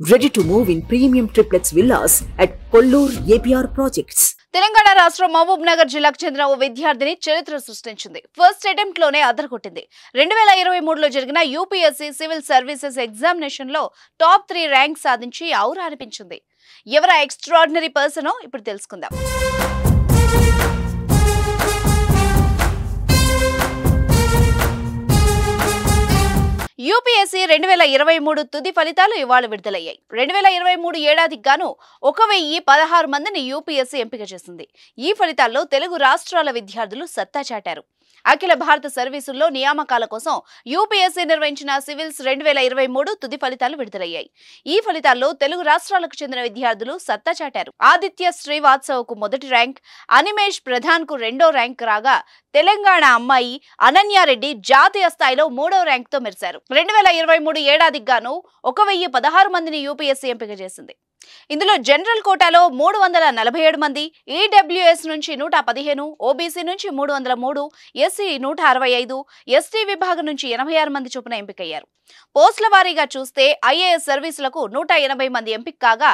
Ready to move in premium triplex villas at Kollur APR projects Telangana రాష్ట్రం మహబూబ్ నగర్ జిల్లాకు చెందిన ఓ విద్యార్థిని చరిత్ర సృష్టించింది. ఫస్ట్ అటెంప్ట్లోనే అదరగొట్టింది రెండు వేల ఇరవై మూడులో జరిగిన యూపీఎస్సీ సివిల్ సర్వీసెస్ ఎగ్జామినేషన్లో టాప్ త్రీ ర్యాంక్ సాధించి ఔరా అనిపించింది ఎవరా ఎక్స్ట్రాడినరీ పర్సనో ఇప్పుడు తెలుసుకుందాం. యూపీఎస్సీ రెండు వేల ఇరవై మూడు తుది ఫలితాలు ఇవాళ విడుదలయ్యాయి. రెండు వేల ఇరవై మూడు ఏడాదికి గాను ఒక వెయ్యి పదహారు మందిని యూపీఎస్సీ ఎంపిక చేసింది. ఈ ఫలితాల్లో తెలుగు రాష్ట్రాల విద్యార్థులు సత్తా చాటారు. అఖిల భారత సర్వీసుల్లో నియామకాల కోసం యూపీఎస్సీ నిర్వహించిన సివిల్స్ రెండు వేల ఇరవై మూడు తుది ఫలితాలు విడుదలయ్యాయి. ఈ ఫలితాల్లో తెలుగు రాష్ట్రాలకు చెందిన విద్యార్థులు సత్తా చాటారు. ఆదిత్య శ్రీవాత్సవకు మొదటి ర్యాంక్ అనిమేష్ ప్రధాన్కు రెండో ర్యాంక్ రాగా తెలంగాణ అమ్మాయి అనన్యారెడ్డి జాతీయ స్థాయిలో మూడో ర్యాంక్తో మెరిశారు. రెండు వేల ఇరవై మూడు ఏడాదికి గాను ఒక వెయ్యి పదహారు మందిని యూపీఎస్సీ ఎంపిక చేసింది. ఇందులో జనరల్ కోటాలో మూడు వందల నలభై ఏడు మంది ఈడబ్ల్యూఎస్ నుంచి నూట పదిహేను ఓబీసీ నుంచి మూడు వందల మూడు ఎస్సీ నూట అరవై ఐదు ఎస్టీ విభాగం నుంచి ఎనభై ఆరు మంది చొప్పున ఎంపికయ్యారు. పోస్టుల వారీగా చూస్తే ఐఏఎస్ సర్వీసులకు నూట ఎనభై మంది ఎంపిక కాగా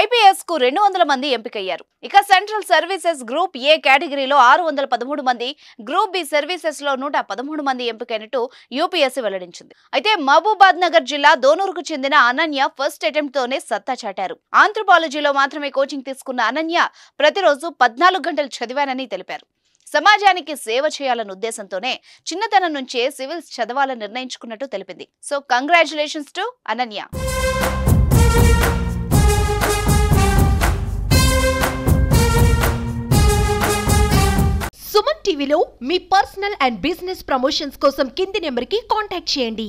ఐపీఎస్కు రెండు వందల మంది ఎంపికయ్యారు. ఇక సెంట్రల్ సర్వీసెస్ గ్రూప్ ఏ కేటగిరీలో ఆరు వందల పదమూడు మంది గ్రూప్ బి సర్వీసెస్లో నూట పదమూడు మంది ఎంపికైనట్టు యూపీఎస్సీ వెల్లడించింది. అయితే మహబూబాద్ నగర్ జిల్లా దోనూరుకు చెందిన అనన్య ఫస్ట్ అటెంప్ట్ తోనే సత్తా చాటారు. ఆంథ్రపాలజీలో మాత్రమే కోచింగ్ తీసుకున్న అనన్య ప్రతిరోజు పద్నాలుగు గంటలు చదివానని తెలిపారు. సమాజానికి సేవ చేయాలన్న ఉద్దేశంతోనే చిన్నతనం నుంచే సివిల్స్ చదవాలని నిర్ణయించుకున్నట్టు తెలిపింది. So congratulations to Ananya. Suman టీవీలో మీ పర్సనల్ అండ్ బిజినెస్ ప్రమోషన్స్ కోసం కింది నెంబర్కి కాంటాక్ట్ చేయండి.